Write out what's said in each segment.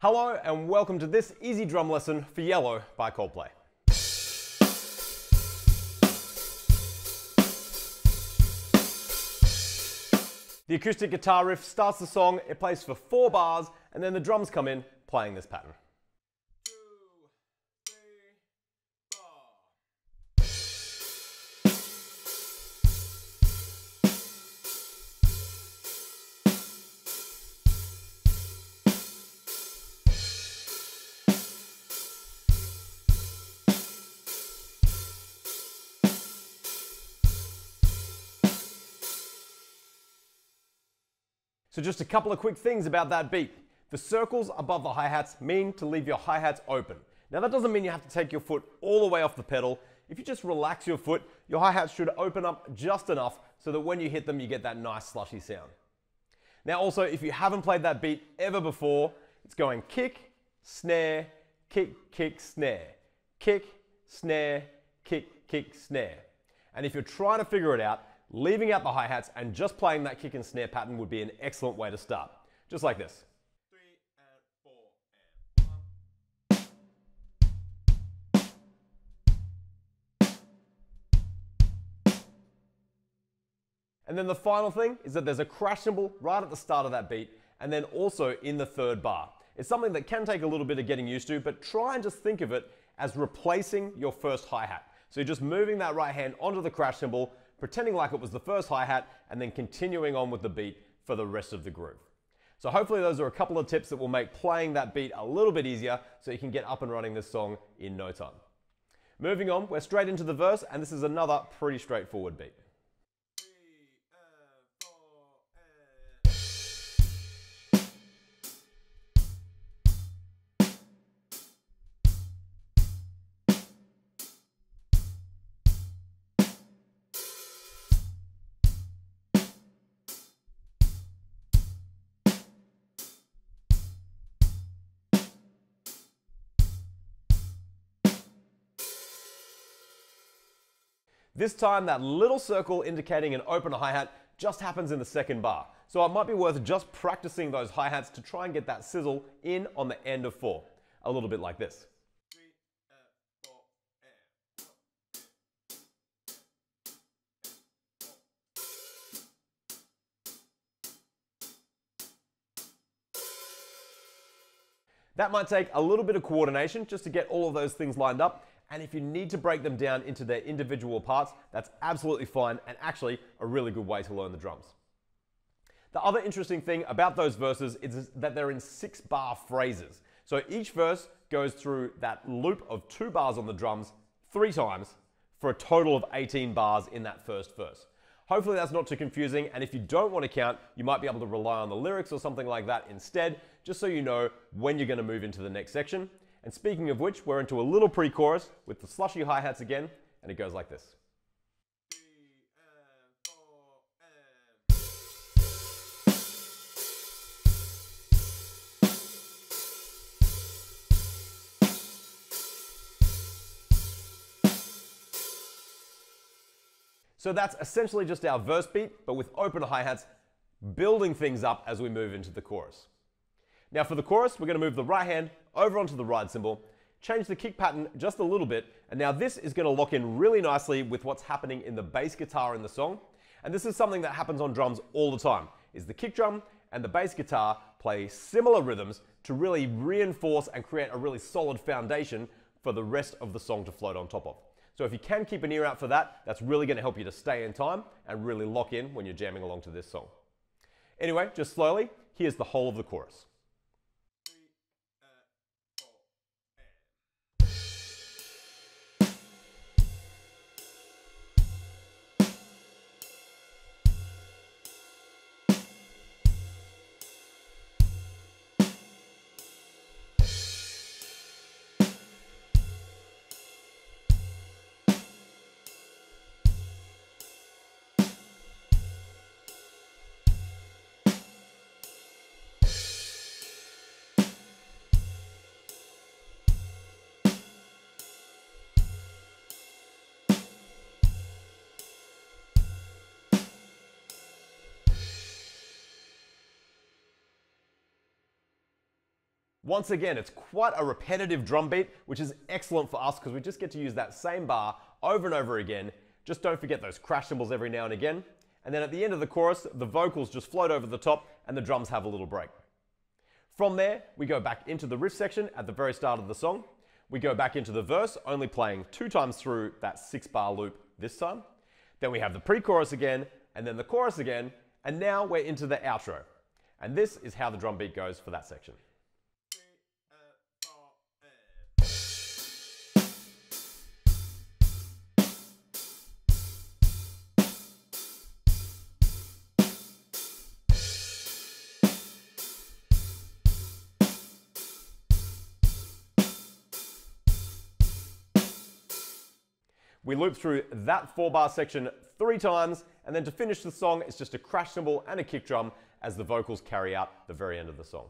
Hello and welcome to this easy drum lesson for Yellow by Coldplay. The acoustic guitar riff starts the song, it plays for four bars, and then the drums come in playing this pattern. So just a couple of quick things about that beat. The circles above the hi-hats mean to leave your hi-hats open. Now that doesn't mean you have to take your foot all the way off the pedal. If you just relax your foot, your hi-hats should open up just enough so that when you hit them, you get that nice slushy sound. Now also, if you haven't played that beat ever before, it's going kick, snare, kick, kick, snare, kick, snare, kick, kick, snare. And if you're trying to figure it out, leaving out the hi-hats and just playing that kick and snare pattern would be an excellent way to start. Just like this. And then the final thing is that there's a crash cymbal right at the start of that beat and then also in the third bar. It's something that can take a little bit of getting used to, but try and just think of it as replacing your first hi-hat. So you're just moving that right hand onto the crash cymbal, pretending like it was the first hi-hat, and then continuing on with the beat for the rest of the groove. So hopefully those are a couple of tips that will make playing that beat a little bit easier so you can get up and running this song in no time. Moving on, we're straight into the verse, and this is another pretty straightforward beat. This time, that little circle indicating an open hi-hat just happens in the second bar. So it might be worth just practicing those hi-hats to try and get that sizzle in on the end of four. A little bit like this. That might take a little bit of coordination just to get all of those things lined up, and if you need to break them down into their individual parts, that's absolutely fine and actually a really good way to learn the drums. The other interesting thing about those verses is that they're in six bar phrases. So each verse goes through that loop of two bars on the drums three times for a total of 18 bars in that first verse. Hopefully that's not too confusing, and if you don't want to count, you might be able to rely on the lyrics or something like that instead, just so you know when you're going to move into the next section. And speaking of which, we're into a little pre-chorus with the slushy hi-hats again, and it goes like this. So that's essentially just our verse beat, but with open hi-hats, building things up as we move into the chorus. Now for the chorus, we're going to move the right hand over onto the ride cymbal, change the kick pattern just a little bit, and now this is going to lock in really nicely with what's happening in the bass guitar in the song. And this is something that happens on drums all the time, is the kick drum and the bass guitar play similar rhythms to really reinforce and create a really solid foundation for the rest of the song to float on top of. So if you can keep an ear out for that, that's really going to help you to stay in time and really lock in when you're jamming along to this song. Anyway, just slowly, here's the whole of the chorus. Once again, it's quite a repetitive drum beat, which is excellent for us because we just get to use that same bar over and over again. Just don't forget those crash cymbals every now and again. And then at the end of the chorus, the vocals just float over the top and the drums have a little break. From there, we go back into the riff section at the very start of the song. We go back into the verse, only playing two times through that six bar loop this time. Then we have the pre-chorus again, and then the chorus again, and now we're into the outro. And this is how the drum beat goes for that section. We loop through that four bar section three times, and then to finish the song, it's just a crash cymbal and a kick drum as the vocals carry out the very end of the song.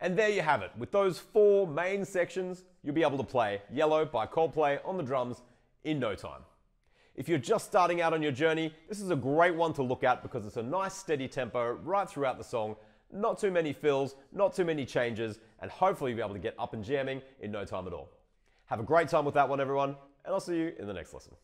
And there you have it. With those four main sections, you'll be able to play Yellow by Coldplay on the drums in no time. If you're just starting out on your journey, this is a great one to look at because it's a nice steady tempo right throughout the song, not too many fills, not too many changes, and hopefully you'll be able to get up and jamming in no time at all. Have a great time with that one, everyone, and I'll see you in the next lesson.